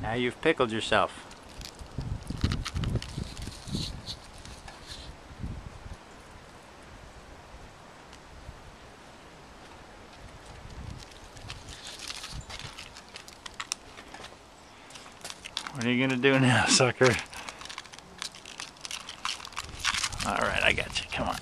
Now you've pickled yourself. What are you gonna do now, sucker? All right, I got you. Come on.